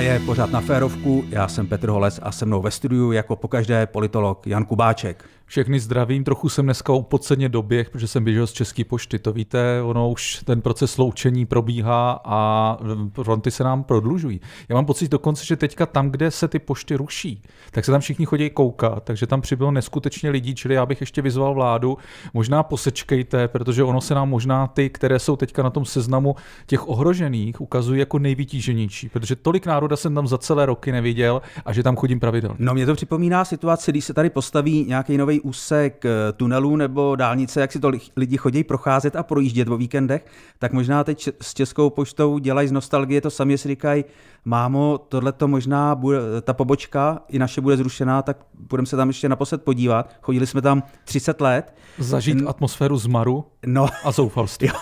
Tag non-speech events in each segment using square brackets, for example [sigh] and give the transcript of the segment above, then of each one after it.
Tohle je pořád na férovku, já jsem Petr Holec a se mnou ve studiu jako pokaždé politolog Jan Kubáček. Všechny zdravím, trochu jsem dneska upodceně doběh, protože jsem běžel z České pošty, to víte, ono už ten proces sloučení probíhá a fronty se nám prodlužují. Já mám pocit dokonce, že teďka tam, kde se ty pošty ruší, tak se tam všichni chodí koukat, takže tam přibylo neskutečně lidí, čili já bych ještě vyzval vládu, možná posečkejte, protože ono se nám možná ty, které jsou teďka na tom seznamu těch ohrožených, ukazují jako nejvytíženější, protože tolik národa jsem tam za celé roky neviděl a že tam chodím pravidelně. No mě to připomíná situaci, když se tady postaví nějaký nový úsek eh, tunelu nebo dálnice, jak si to lidi chodí procházet a projíždět o víkendech, tak možná teď s Českou poštou dělají z nostalgie to sami, si říkají, mámo, tohle to možná bude, ta pobočka i naše bude zrušená, tak budeme se tam ještě naposled podívat. Chodili jsme tam 30 let. Zažít N- atmosféru zmaru no, a zoufalství. [laughs] Jo.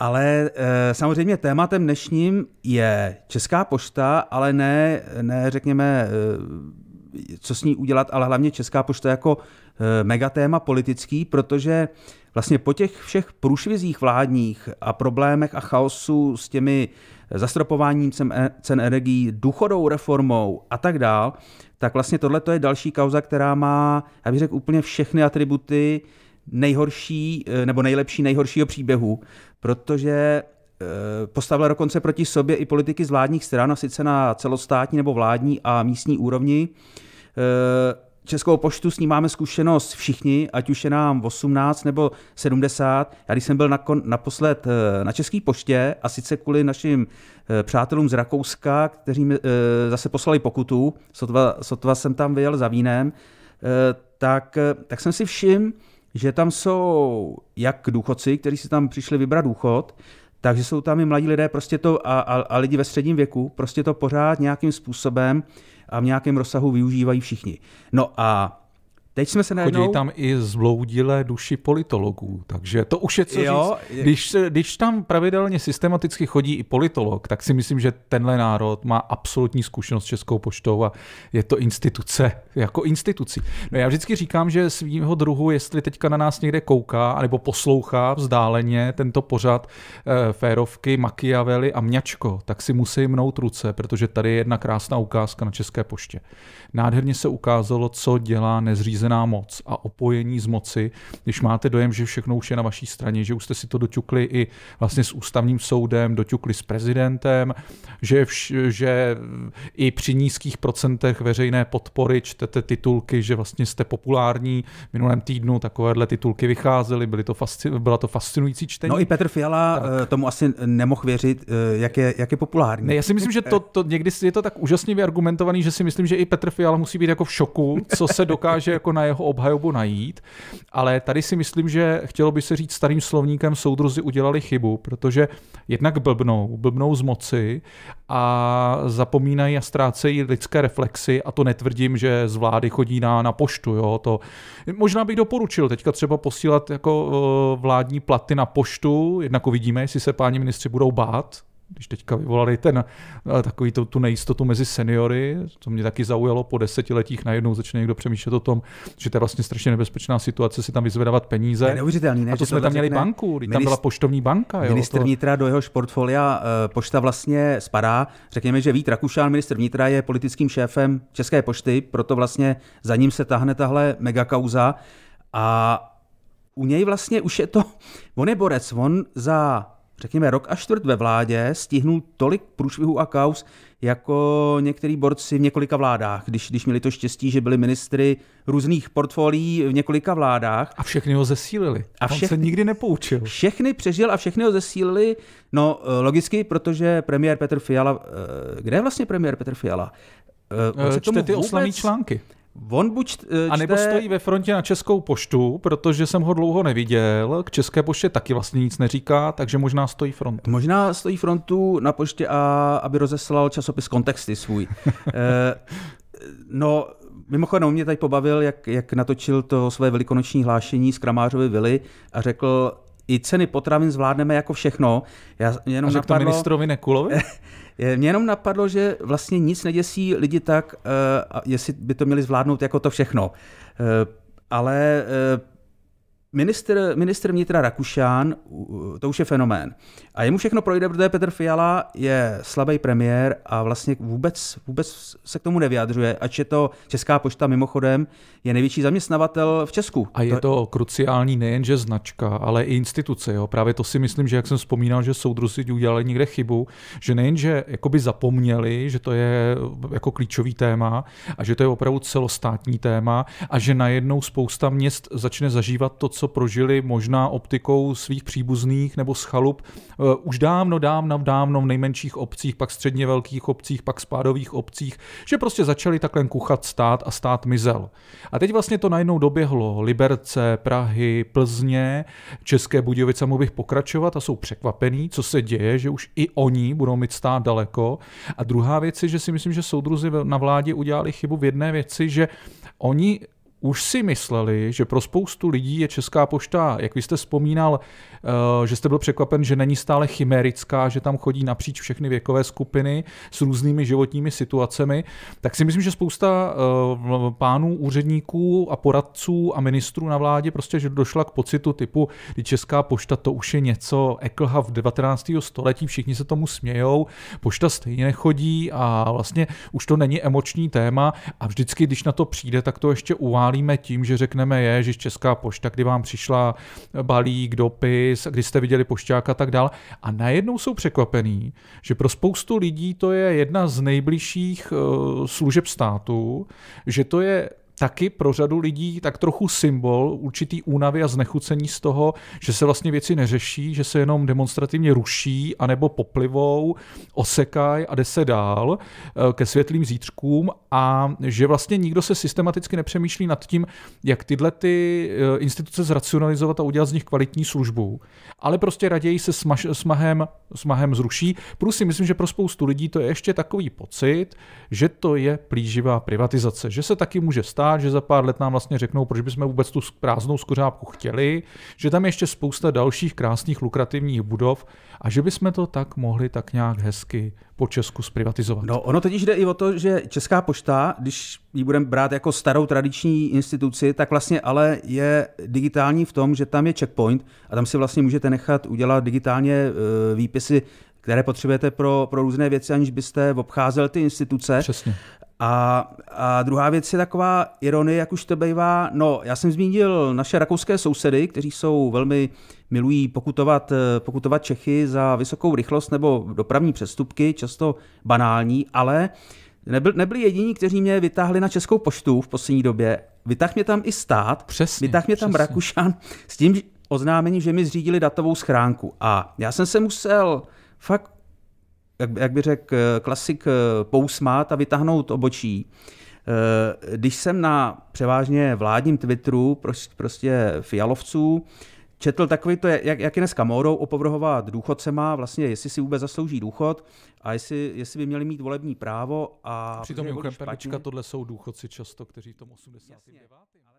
Ale e, samozřejmě tématem dnešním je Česká pošta, ale ne, ne řekněme, e, co s ní udělat, ale hlavně Česká pošta jako Eh, megatéma politický, protože vlastně po těch všech průšvizích vládních a problémech a chaosu s těmi zastropováním cen, e, energií, důchodou reformou a tak dál, tak vlastně tohle je další kauza, která má, já bych řekl, úplně všechny atributy nejhorší eh, nebo nejlepší nejhoršího příběhu, protože eh, postavila dokonce proti sobě i politiky z vládních stran, sice na celostátní nebo vládní a místní úrovni. Českou poštu s ní máme zkušenost všichni, ať už je nám 18 nebo 70. Já když jsem byl naposled eh, na České poště, a sice kvůli našim eh, přátelům z Rakouska, kteří mi eh, zase poslali pokutu, sotva, sotva jsem tam vyjel za vínem, tak, tak jsem si všiml, že tam jsou jak důchodci, kteří si tam přišli vybrat důchod, takže jsou tam i mladí lidé prostě to, a, a, a lidi ve středním věku, prostě to pořád nějakým způsobem a v nějakém rozsahu využívají všichni. No a Teď jsme se najednou... Chodí tam i zbloudilé duši politologů, takže to už je co jo, říct. Když, když tam pravidelně systematicky chodí i politolog, tak si myslím, že tenhle národ má absolutní zkušenost s Českou poštou a je to instituce, jako institucí. No já vždycky říkám, že svýho druhu, jestli teďka na nás někde kouká, nebo poslouchá vzdáleně tento pořad e, férovky, Machiavelli a Mňačko, tak si musí mnout ruce, protože tady je jedna krásná ukázka na České poště. Nádherně se ukázalo, co dělá nezřízený řízená moc a opojení z moci, když máte dojem, že všechno už je na vaší straně, že už jste si to doťukli i vlastně s ústavním soudem, doťukli s prezidentem, že, vš, že i při nízkých procentech veřejné podpory čtete titulky, že vlastně jste populární. V minulém týdnu takovéhle titulky vycházely, byly to fasci- byla to fascinující čtení. No i Petr Fiala tak. Eh, tomu asi nemohl věřit, eh, jak je, jak je populární. Ne, já si myslím, že to, to někdy je to tak úžasně vyargumentovaný, že si myslím, že i Petr Fiala musí být jako v šoku, co se dokáže jako na jeho obhajobu najít, ale tady si myslím, že chtělo by se říct starým slovníkem soudruzi udělali chybu, protože jednak blbnou, blbnou z moci a zapomínají a ztrácejí lidské reflexy a to netvrdím, že z vlády chodí na, na poštu. Jo, to, možná bych doporučil teďka třeba posílat jako vládní platy na poštu, jednak uvidíme, jestli se páni ministři budou bát, když teďka vyvolali ten, eh, takový tu, tu nejistotu mezi seniory, to mě taky zaujalo po desetiletích, najednou začne někdo přemýšlet o tom, že to je vlastně strašně nebezpečná situace si tam vyzvedávat peníze. Je neuvěřitelný, ne? A to jsme tam měli banku, když tam byla poštovní banka. Minister to... vnitra do jehož portfolia uh, pošta vlastně spadá. Řekněme, že Vít Rakušan, minister vnitra, je politickým šéfem České pošty, proto vlastně za ním se tahne tahle megakauza a u něj vlastně už je to, [laughs] on je borec, on za řekněme, rok a čtvrt ve vládě stihnul tolik průšvihů a kaus, jako některý borci v několika vládách, když, když měli to štěstí, že byli ministry různých portfolií v několika vládách. A všechny ho zesílili. A všechny, On se nikdy nepoučil. Všechny přežil a všechny ho zesílili. No, eh, logicky, protože premiér Petr Fiala, eh, kde je vlastně premiér Petr Fiala? Eh, on se Čte ty vůbec... články. On buď čte... A nebo stojí ve frontě na Českou poštu, protože jsem ho dlouho neviděl. K České poště taky vlastně nic neříká, takže možná stojí frontu. Možná stojí frontu na poště, a aby rozeslal časopis Kontexty svůj. [laughs] e, no, Mimochodem, on mě tady pobavil, jak, jak natočil to své velikonoční hlášení z Kramářovy vily a řekl, i ceny potravin zvládneme jako všechno. Já, jenom a řekl napadlo, to ministrovi Nekulovi? [laughs] Mě jenom napadlo, že vlastně nic neděsí lidi tak, uh, jestli by to měli zvládnout jako to všechno. Uh, ale uh, Minister, minister vnitra Rakušan, to už je fenomén. A jemu všechno projde, protože Petr Fiala je slabý premiér a vlastně vůbec, vůbec se k tomu nevyjadřuje, ač je to Česká pošta mimochodem, je největší zaměstnavatel v Česku. A je to kruciální nejenže značka, ale i instituce. Jo. Právě to si myslím, že jak jsem vzpomínal, že soudruzi udělali někde chybu, že nejenže jakoby zapomněli, že to je jako klíčový téma a že to je opravdu celostátní téma a že najednou spousta měst začne zažívat to, co prožili možná optikou svých příbuzných nebo schalup uh, už dávno, dávno, dávno v nejmenších obcích, pak středně velkých obcích, pak spádových obcích, že prostě začali takhle kuchat stát a stát mizel. A teď vlastně to najednou doběhlo. Liberce, Prahy, Plzně, České Budějovice, mohl bych pokračovat a jsou překvapení, co se děje, že už i oni budou mít stát daleko. A druhá věc je, že si myslím, že soudruzi na vládě udělali chybu v jedné věci, že oni už si mysleli, že pro spoustu lidí je Česká pošta, jak vy jste vzpomínal, eh, že jste byl překvapen, že není stále chimerická, že tam chodí napříč všechny věkové skupiny s různými životními situacemi, tak si myslím, že spousta eh, pánů, úředníků a poradců a ministrů na vládě prostě, že došla k pocitu typu, kdy Česká pošta to už je něco eklha v 19. století, všichni se tomu smějou, pošta stejně nechodí a vlastně už to není emoční téma a vždycky, když na to přijde, tak to ještě uvádí chválíme tím, že řekneme je, že Česká pošta, kdy vám přišla balík, dopis, kdy jste viděli pošťáka a tak dál. A najednou jsou překvapený, že pro spoustu lidí to je jedna z nejbližších uh, služeb státu, že to je taky pro řadu lidí tak trochu symbol určitý únavy a znechucení z toho, že se vlastně věci neřeší, že se jenom demonstrativně ruší, anebo poplivou, osekají a jde se dál eh, ke světlým zítřkům a že vlastně nikdo se systematicky nepřemýšlí nad tím, jak tyhle ty eh, instituce zracionalizovat a udělat z nich kvalitní službu. Ale prostě raději se smaž, smahem, smahem zruší. Plus si myslím, že pro spoustu lidí to je ještě takový pocit, že to je plíživá privatizace, že se taky může stát, stát, že za pár let nám vlastně řeknou, proč bychom vůbec tu prázdnou skořápku chtěli, že tam je ještě spousta dalších krásných lukrativních budov a že bychom to tak mohli tak nějak hezky po Česku zprivatizovat. No, ono totiž jde i o to, že Česká pošta, když ji budeme brát jako starou tradiční instituci, tak vlastně ale je digitální v tom, že tam je checkpoint a tam si vlastně můžete nechat udělat digitálně e, výpisy které potřebujete pro, pro různé věci, aniž byste obcházel ty instituce. Přesně. A, a druhá věc je taková ironie, jak už to bývá. No, já jsem zmínil naše rakouské sousedy, kteří jsou velmi milují pokutovat, pokutovat Čechy za vysokou rychlost nebo dopravní přestupky, často banální, ale nebyl, nebyli jediní, kteří mě vytáhli na Českou poštu v poslední době. Vytáhl mě tam i stát, přesně, vytáhl mě tam přesně. Rakušan s tím oznámením, že mi zřídili datovou schránku. A já jsem se musel fakt jak, jak by řekl klasik, eh, pousmát a vytáhnout obočí. Eh, když jsem na převážně vládním Twitteru prostě fialovců četl takový to, jak, jak je dneska módou opovrhovat důchodcema, vlastně jestli si vůbec zaslouží důchod a jestli, jestli by měli mít volební právo. A Přitom mimochodem, tohle jsou důchodci často, kteří v tom 89. Jasně, ale